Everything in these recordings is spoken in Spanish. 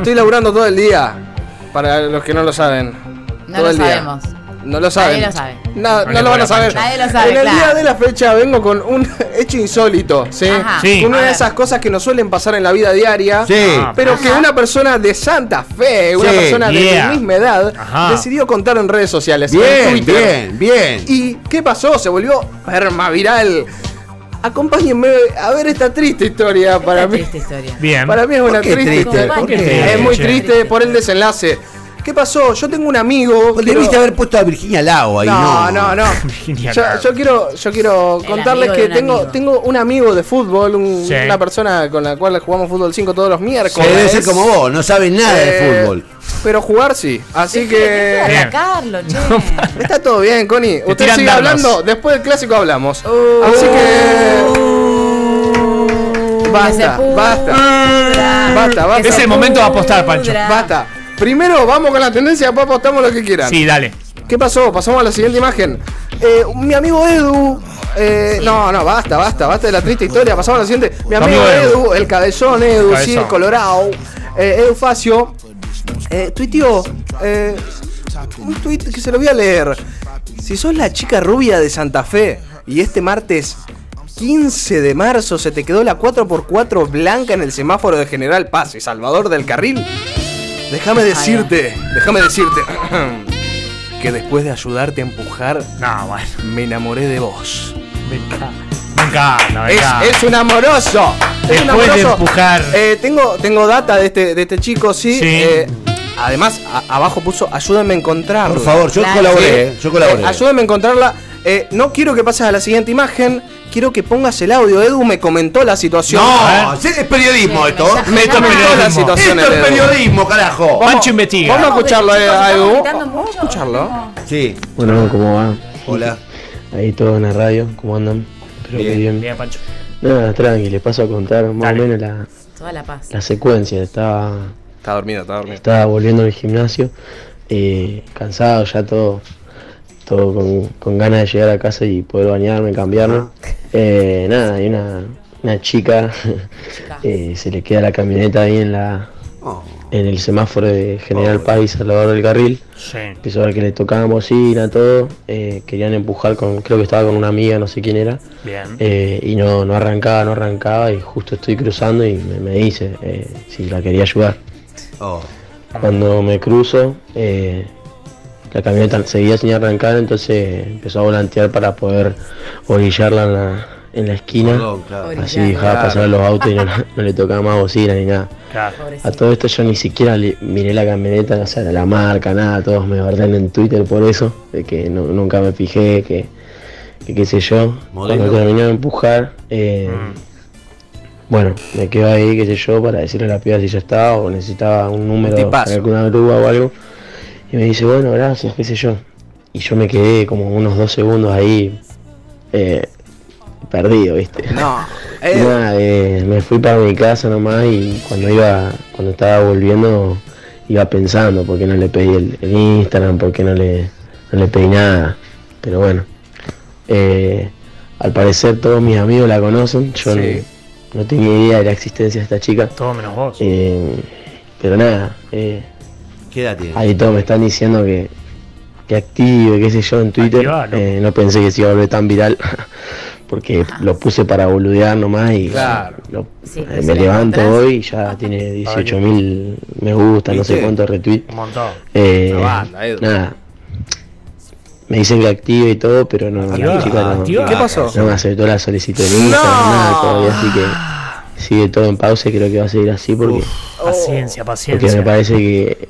Estoy laburando todo el día. Para los que no lo saben. No todo lo el día. sabemos. No lo saben. Nadie lo sabe. No, No no le lo van a saber. Nadie lo sabe, En el claro. día de la fecha vengo con un hecho insólito, ¿sí? Una de esas cosas que nos suelen pasar en la vida diaria. Sí. Ah, Pero que una persona de Santa Fe, una Sí, persona de yeah. mi misma edad, Ajá. decidió contar en redes sociales. en Bien, Twitter. bien, bien. ¿Y qué pasó? Se volvió permaviral. Acompáñenme a ver esta triste historia para Esta mí. triste historia. Bien. Para mí es una ¿Por qué triste triste? historia. ¿Por qué Es muy triste por el desenlace. ¿Qué pasó? Yo tengo un amigo. Quiero- Debiste haber puesto a Virginia Lago ahí, no, ¿no? no, no. Virginia Yo, yo quiero, yo quiero El contarles que tengo, amigo. tengo un amigo de fútbol, un- Sí. una persona con la cual jugamos fútbol 5 todos los miércoles. debe ser como vos, no sabes nada Eh, de fútbol. Pero jugar sí. Así que. Atacarlo, che. Está todo bien, Connie. Usted sigue hablando, después del clásico hablamos. Uh. Así que. Basta, basta. Basta, basta. Es el momento de apostar, Pancho. Basta. Primero vamos con la tendencia, después apostamos lo que quieran. Sí, dale. ¿Qué pasó? Pasamos a la siguiente imagen. Eh, mi amigo Edu. eh, No, no, basta, basta, basta de la triste historia. Pasamos a la siguiente. Mi amigo amigo Edu, el cabezón Edu, Cabezón. sí, el colorado. Eh, Edu Facio. Eh, tuiteó. eh, un tweet que se lo voy a leer. Si sos la chica rubia de Santa Fe y este martes 15 de marzo se te quedó la 4x4 blanca en el semáforo de General Paz y Salvador del Carril, déjame decirte, déjame decirte que después de ayudarte a empujar, No, bueno. me enamoré de vos. Me encanta. Me encanta, me Es, encanta. es un amoroso. Es un Después de empujar. Eh, tengo, tengo data de este, de este chico, sí. Sí. Eh, además, a- abajo puso ayúdame a encontrarlo. Por favor, yo Claro. colaboré, Sí. eh, yo colaboré. Eh, ayúdame a encontrarla. Eh, no quiero que pases a la siguiente imagen. Quiero que pongas el audio. Edu me comentó la situación. no, es periodismo Sí, esto. me Esto es comentó la periodismo. situación. Esto es periodismo, carajo. Pancho investiga. Vamos a escucharlo, eh, a Edu. Vamos a escucharlo. Sí, Bueno, ¿cómo va? hola. Ahí todos en la radio, ¿cómo andan? Espero que Bien, bien. Bien, Pancho. Nada, tranqui, les paso a contar más Dale. o menos la, Toda la paz. la secuencia. Estaba, Está dormido, está dormido. estaba volviendo al gimnasio, eh, cansado ya todo, todo con, con ganas de llegar a casa y poder bañarme, cambiarme. Eh, nada, hay una, una chica, eh, se le queda la camioneta ahí en la Oh, en el semáforo de General Paz y Salvador del Carril. Sí. Empezó a ver que le tocaban bocina, todo. eh, querían empujar con, creo que estaba con una amiga, no sé quién era. Bien. eh, y no, no arrancaba, no arrancaba. Y justo estoy cruzando y me, me dice eh, si la quería ayudar. oh. Cuando me cruzo, eh, la camioneta seguía sin arrancar, entonces empezó a volantear para poder orillarla en la, en la esquina. Perdón, claro. Orillar. Así dejaba Claro. pasar los autos y no, no le tocaba más bocina ni nada. Claro. A todo esto yo ni siquiera le- miré la camioneta, o sea, la marca, nada, todos me guardan en Twitter por eso, de que no- nunca me fijé, que, que qué sé yo. Modelo. Cuando terminé de empujar, eh, Mm. bueno, me quedo ahí, qué sé yo, para decirle a la piba si ya estaba o necesitaba un número para alguna grúa o algo. Y me dice, bueno, gracias, qué sé yo. Y yo me quedé como unos dos segundos ahí, eh, perdido, ¿viste? No. Eh, nada, eh, me fui para mi casa nomás y cuando iba, cuando estaba volviendo, iba pensando por qué no le pedí el, el Instagram, por qué no le, no le pedí nada. Pero bueno, eh, al parecer todos mis amigos la conocen, yo Sí. no, no tenía idea de la existencia de esta chica. Todo menos vos. Eh, pero nada, eh, ¿Qué edad tiene? ahí todos me están diciendo que, que active, qué sé yo, en Twitter. Activalo. Eh, no pensé que se iba a volver tan viral. Porque lo puse para boludear nomás y Claro. lo- Sí, eh, si me levanto hoy y ya tiene 18 mil me gusta, no sé ¿Viste? cuántos retweets. Un montón. Eh, banda, Edu. nada. Me dicen que active y todo, pero no, Activa, la chica no, activa. ¿Qué pasó? no me aceptó la solicitud Instagram, nada todavía, así que sigue todo en pausa y creo que va a seguir así porque, Paciencia, porque paciencia. me parece que,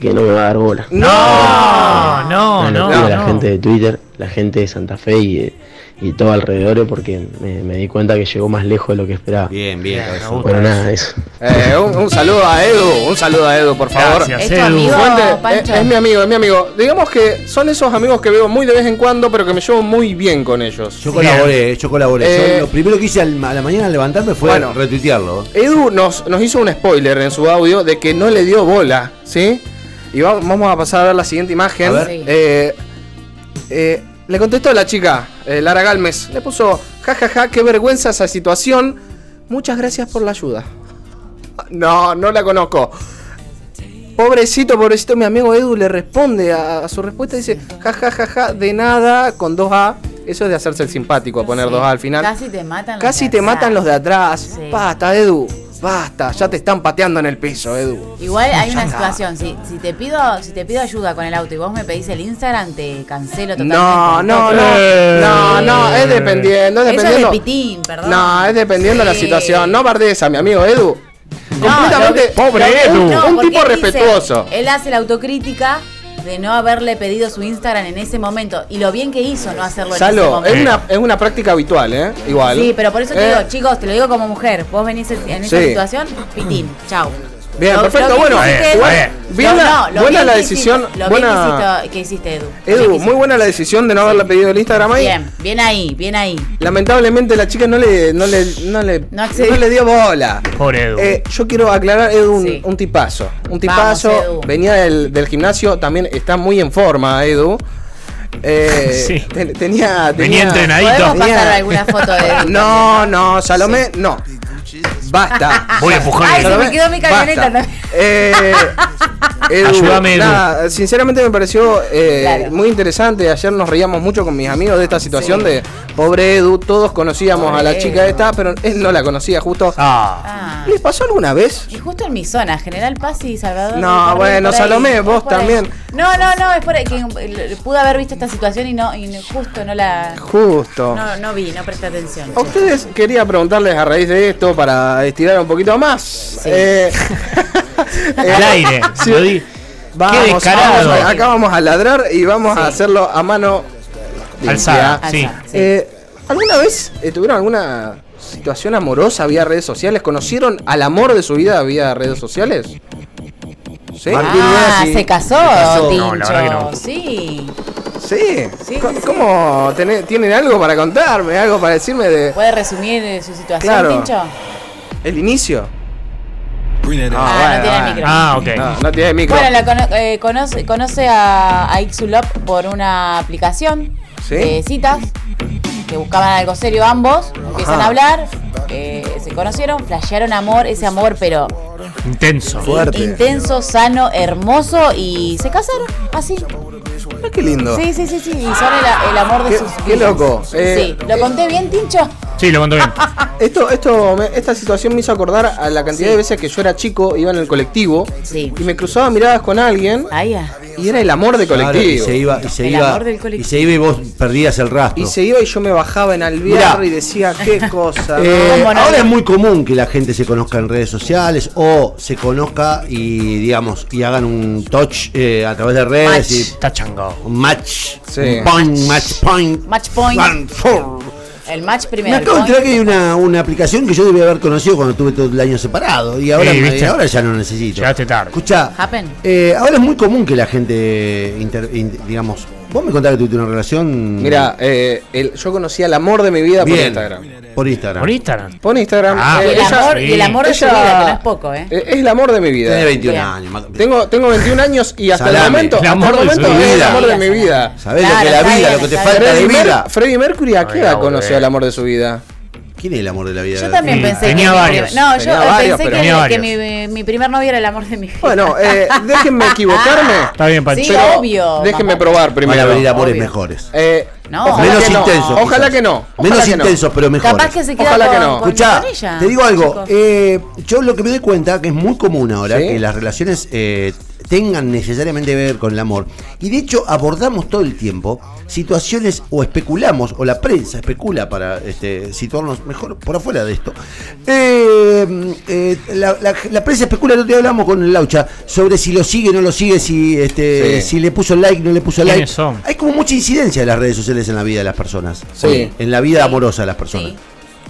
que no me va a dar bola. No, no, no. la no. gente de Twitter, la gente de Santa Fe y, eh, y todo alrededor porque me, me di cuenta que llegó más lejos de lo que esperaba. Bien, bien, cabezón. Bueno, nada, eso. eh, un, un saludo a Edu, un saludo a Edu, por favor. Gracias, ¿Es tu Edu. amigo? Fuente, Pancho. es, es mi amigo, es mi amigo. Digamos que son esos amigos que veo muy de vez en cuando, pero que me llevo muy bien con ellos. Yo colaboré, yo colaboré. Eh, Yo lo primero que hice al- a la mañana al levantarme fue Bueno. retuitearlo. Edu nos, nos hizo un spoiler en su audio de que no le dio bola, ¿sí? Y va- vamos a pasar a ver la siguiente imagen. A ver. Sí. Eh, eh, le contestó la chica, eh, Lara Galmes. Le puso, jajaja, qué vergüenza esa situación. Muchas gracias por la ayuda. No, no la conozco. Pobrecito, pobrecito, mi amigo Edu le responde a, a su respuesta, dice, ja, ja, ja, ja, de nada, con dos A. Eso es de hacerse el simpático, a poner Sí. dos A al final. Casi te matan los Casi de te atrás. matan los de atrás. Sí. Basta, Edu. Basta, ya te están pateando en el piso, Edu. Igual hay una situación, si, si te pido si te pido ayuda con el auto y vos me pedís el Instagram, te cancelo totalmente. No, no, no. Eh. No, no, es dependiendo, es Eso es dependiendo. de pitín, perdón. No, es dependiendo de la situación. No bardees a mi amigo Edu. No, Completamente. lo- Pobre Edu. no, Un tipo dice- respetuoso. él hace la autocrítica de no haberle pedido su Instagram en ese momento y lo bien que hizo no hacerlo en ese momento. es una, es una práctica habitual, ¿eh? Igual. Sí, pero por eso te Eh, digo, chicos, te lo digo como mujer. Vos venís en en esa Sí. situación, pitín, chau. Bien, Lo- perfecto, lo bueno, hiciste- bien. Bien lo buena la que decisión, hiciste- lo buena- que hiciste, Edu. Edu, hiciste. muy buena la decisión de no haberle pedido el Instagram ahí. Bien, bien ahí, bien ahí. Lamentablemente la chica no le, no le, no le, No le dio bola. Pobre Edu. Eh, yo quiero aclarar, Edu, un, Sí. un tipazo. Un Vamos, tipazo. Edu. venía del, del gimnasio, también está muy en forma, Edu. Eh, Sí. te- tenía, Venía tenía- entrenadito. ¿Podemos Tenía- pasar alguna foto de Edu? No, no, Salomé, no. Basta. Voy a empujar Ay, eso. se me quedó mi camioneta también. Eh, Edu, Ayúdame, Edu. nada, sinceramente me pareció eh, Claro. muy interesante. Ayer nos reíamos mucho con mis amigos de esta situación Sí. de pobre Edu. Todos conocíamos Pobre a la chica Edu. esta, pero él no la conocía justo. Ah, Ah. ¿Les pasó alguna vez? Y justo en mi zona, General Paz y Salvador. No, bueno, ahí, Salomé, es vos ahí. también. No, no, no, es por ahí que eh, pude haber visto esta situación y no, y no- justo no la. Justo. No, no vi, no presté atención. A ustedes quería preguntarles a raíz de esto para estirar un poquito más. Eh, al eh, aire. sí. Lo di- Vamos, Qué descarado. vamos, acá vamos a ladrar y vamos a Sí. hacerlo a mano. Alzada, sí. Alza, sí. Eh, ¿Alguna vez eh, tuvieron alguna situación amorosa vía redes sociales? ¿Conocieron al amor de su vida vía redes sociales? ¿Sí? Ah, se casó, Se casó. Tincho. No, la verdad que no. Sí. Sí. Sí, sí, sí. ¿Cómo tenés- tienen algo para contarme? ¿Algo para decirme de ¿Puede resumir eh, su situación, Claro. Tincho? El inicio? Ah, bueno, no tiene micro. Ah, ok. No, no tiene micro. Bueno, la cono- eh, conoce, conoce a, a Ixulop por una aplicación ¿Sí? de citas que buscaban algo serio ambos, empiezan Ajá. a hablar, eh, se conocieron, flashearon amor, ese amor pero Intenso. Fuerte. intenso, sano, hermoso y se casaron, así. Ah, qué lindo. Sí, sí, sí, sí, y son el, el amor de Qué- sus qué vidas. loco. Eh, sí, ¿lo conté bien, Tincho? Sí, lo contó bien. Esto, esto, me- esta situación me hizo acordar a la cantidad Sí. de veces que yo era chico, iba en el colectivo Sí. y me cruzaba miradas con alguien Ahí ah. y era el amor de Claro, y colectivo. se iba, y se El iba, amor del y colectivo. se iba y vos perdías el rastro. Y se iba y yo me bajaba en Alvear y decía, qué cosa. Eh, ahora es muy común que la gente se conozca en redes sociales o se conozca y digamos y hagan un touch eh, a través de redes Match. y Está changado. un match, Sí. un point, match point. Match point. One, four. El match Me primero. el acabo de enterar que hay una, una aplicación que yo debía haber conocido cuando tuve todo el año separado y ahora, Sí, me- ¿viste? ahora ya no necesito. Llegaste tarde. Escucha, Happen. eh, ahora es muy común que la gente, inter- in- digamos, vos me contabas que tuviste una relación. Mira, eh, el- yo conocí al amor de mi vida por bien, Instagram. Por Instagram. Por Instagram. Por Instagram. Ah, eh, Y el, ella- amor, y el amor de su ella- vida, que no es poco, ¿eh? eh, es el amor de mi vida. Tenés 21 Bien. años. Tengo, tengo 21 años y hasta el momento, El hasta amor el de momento su es el vida. amor de mi vida. ¿Sabés lo Claro, que es la está vida, bien, lo que te está falta de Mer- vida? Freddie Mercury, ¿a qué Ay, edad no, conoció el amor de su vida? ¿Quién es el amor de la vida? Yo también Sí, pensé tenía que, varios. no, yo Tenía varios, pensé que, mi, mi primer novio era el amor de mi vida. Bueno, eh, déjenme equivocarme. Está bien, Pancho. Sí, obvio. Déjenme mamá. probar Van a primero. venir amores Obvio. mejores. Eh, No. ojalá Menos no. intensos. Ojalá que no. Menos no. intensos, pero mejores. Capaz que se queda Ojalá con, que no. con- Escuchá, con ella. te digo algo. eh, yo lo que me doy cuenta que es muy común ahora ¿Sí? que las relaciones eh, tengan necesariamente que ver con el amor. Y de hecho abordamos todo el tiempo situaciones o especulamos, o la prensa especula para este, situarnos mejor por afuera de esto. Eh, eh, la, la- la prensa especula, el otro día hablamos con el Laucha sobre si lo sigue o no lo sigue, si, este, Sí. si le puso like, no le puso ¿Quiénes like. son? Hay como mucha incidencia de las redes sociales en la vida de las personas. Sí. En la vida amorosa de las personas. Sí.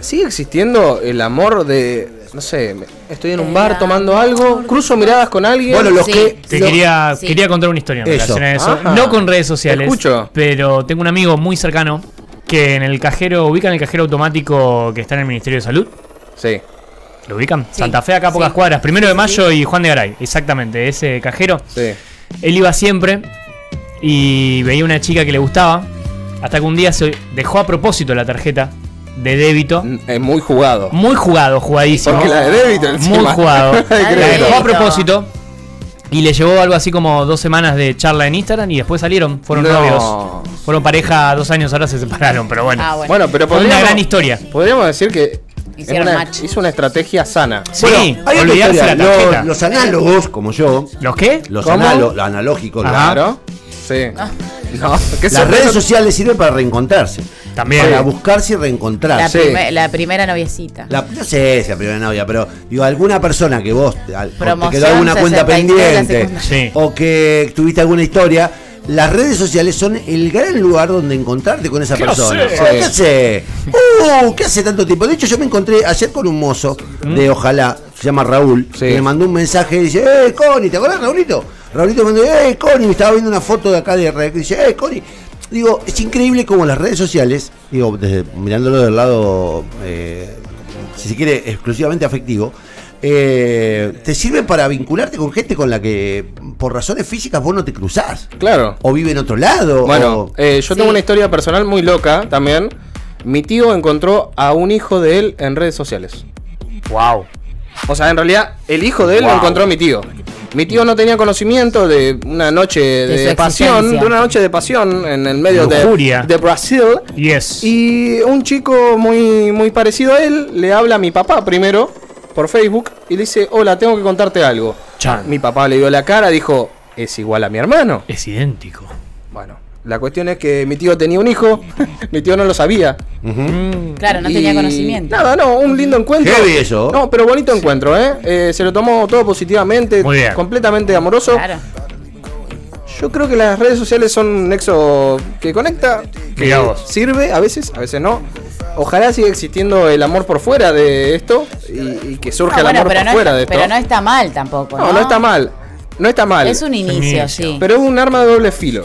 ¿Sigue existiendo el amor de, no sé, me- estoy en un bar tomando algo, cruzo miradas con alguien? Bueno, los Sí. que. Te lo- quería, sí. quería contar una historia en Eso. relación a eso. Ajá. No con redes sociales. Escucho. Pero tengo un amigo muy cercano que en el cajero, ubican el cajero automático que está en el Ministerio de Salud. Sí. ¿Lo ubican? Sí. Santa Fe, acá a pocas Sí. cuadras. Primero de mayo sí. y Juan de Garay. Exactamente, ese cajero. Sí. Él iba siempre y veía una chica que le gustaba. Hasta que un día se dejó a propósito la tarjeta de débito. Es muy jugado. Muy jugado, jugadísimo. Porque la de débito encima. Muy jugado. La dejó a propósito. Y le llevó algo así como dos semanas de charla en Instagram y después salieron, fueron No. novios. Fueron pareja dos años, ahora se separaron, pero bueno. Ah, bueno. Bueno, pero Fue una gran historia. Podríamos decir que Hicieron es una- match. hizo una estrategia sana. Sí, Hay otra olvidarse la tarjeta. los, los análogos, como yo, ¿Los qué? los, analo- los analógicos, Ajá. Claro. Sí. Ah. No, ¿qué las redes sociales sirven para reencontrarse. También. Para buscarse y La, reencontrarse. La primera noviecita. La- no sé si la primera novia, pero digo, alguna persona que vos te, al- te quedó alguna cuenta 63 de la pendiente Sí. o que tuviste alguna historia, las redes sociales son el gran lugar donde encontrarte con esa ¿Qué persona. hace? ¿Qué hace? Uh, ¿Qué hace tanto tiempo? De hecho, yo me encontré ayer con un mozo de Ojalá, se llama Raúl, Sí. que me mandó un mensaje y dice, ¡Eh, Connie! ¿Te acordás, Raulito? Raulito me mandó, ¡Eh, Connie! Me estaba viendo una foto de acá de Red y dice, ¡Eh, Connie! Digo, es increíble como las redes sociales, digo, desde, mirándolo del lado, eh, si se quiere, exclusivamente afectivo, eh, te sirven para vincularte con gente con la que por razones físicas vos no te cruzás. Claro. O vive en otro lado. Bueno, o- eh, yo tengo una historia personal muy loca también. Mi tío encontró a un hijo de él en redes sociales. Wow. O sea, en realidad, el hijo de él lo encontró a mi tío. Mi tío no tenía conocimiento de una noche de, pasión, de una noche de pasión en el medio de, de Brasil. Yes. Y un chico muy, muy parecido a él le habla a mi papá primero por Facebook y le dice, hola, tengo que contarte algo. Chan. Mi papá le dio la cara, dijo, es igual a mi hermano. Es idéntico. Bueno, la cuestión es que mi tío tenía un hijo, mi tío no lo sabía. Mm. Claro, no Y tenía conocimiento. Nada, no, un lindo encuentro. Heavy eso. No, pero bonito encuentro, ¿eh? Eh, Se lo tomó todo positivamente, Muy bien. completamente amoroso. Claro. Yo creo que las redes sociales son un nexo que conecta, que sirve a veces, a veces no. Ojalá siga existiendo el amor por fuera de esto y, y que surja No, el bueno, amor pero, por no fuera está, de esto. pero no está mal tampoco. no, No, no está mal. No está mal. Es un inicio, inicio. sí. Pero es un arma de doble filo.